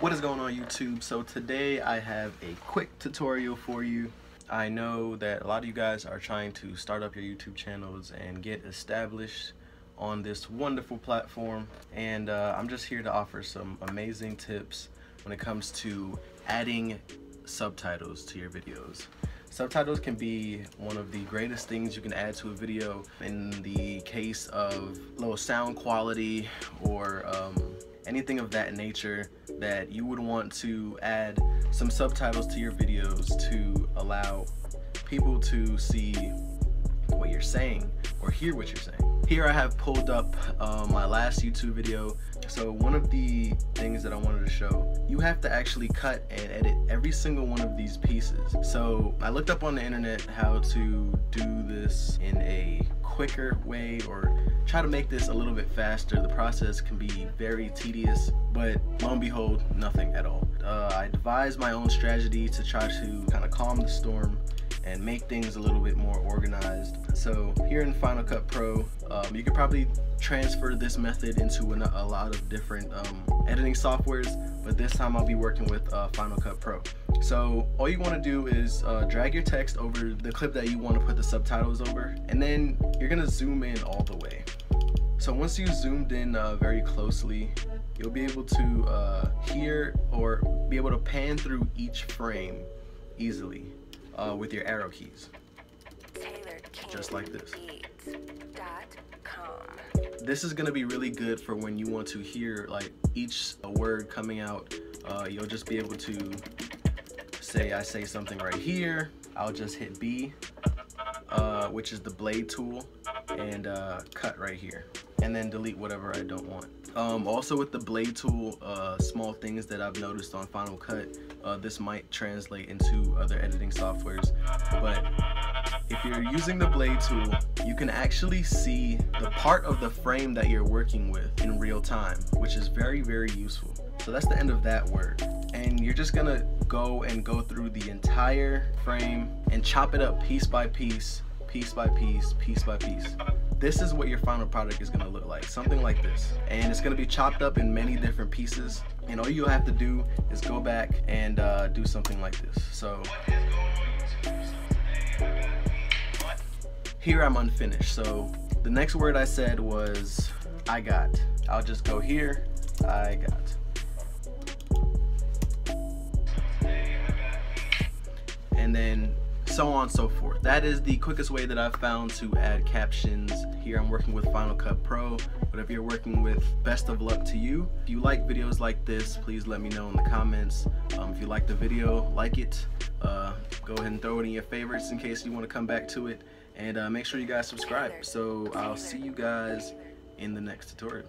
What is going on YouTube? So today I have a quick tutorial for you. I know that a lot of you guys are trying to start up your YouTube channels and get established on this wonderful platform and uh, I'm just here to offer some amazing tips when it comes to adding subtitles to your videos. Subtitles can be one of the greatest things you can add to a video in the case of low sound quality or um, anything of that nature that you would want to add some subtitles to your videos to allow people to see what you're saying or hear what you're saying. Here I have pulled up uh, my last YouTube video. So one of the things that I wanted to show, you have to actually cut and edit every single one of these pieces. So I looked up on the internet how to do this in a quicker way or try to make this a little bit faster. The process can be very tedious, but lo and behold, nothing at all. Uh, I devised my own strategy to try to kind of calm the storm and make things a little bit more organized. So here in Final Cut Pro, um, you could probably transfer this method into an, a lot of different um, editing softwares, but this time I'll be working with uh, Final Cut Pro. So all you want to do is uh, drag your text over the clip that you want to put the subtitles over, and then you're gonna zoom in all the way. So once you zoomed in uh, very closely, you'll be able to uh, hear or be able to pan through each frame easily uh, with your arrow keys. Just like this. This is gonna be really good for when you want to hear like each word coming out. Uh, you'll just be able to say I say something right here. I'll just hit B, uh, which is the blade tool, and uh, cut right here. And then delete whatever I don't want. Um, also with the blade tool, uh, small things that I've noticed on Final Cut, uh, this might translate into other editing softwares, but if you're using the blade tool, you can actually see the part of the frame that you're working with in real time, which is very, very useful. So that's the end of that word. And you're just gonna go and go through the entire frame and chop it up piece by piece, piece by piece, piece by piece this is what your final product is gonna look like, something like this. And it's gonna be chopped up in many different pieces. And all you have to do is go back and uh, do something like this. So here I'm unfinished. So the next word I said was I got. I'll just go here, I got. And then so on and so forth. That is the quickest way that I've found to add captions. Here I'm working with Final Cut Pro, but if you're working with, best of luck to you. If you like videos like this, please let me know in the comments. Um, if you like the video, like it. Uh, go ahead and throw it in your favorites in case you want to come back to it. And uh, make sure you guys subscribe. So I'll see you guys in the next tutorial.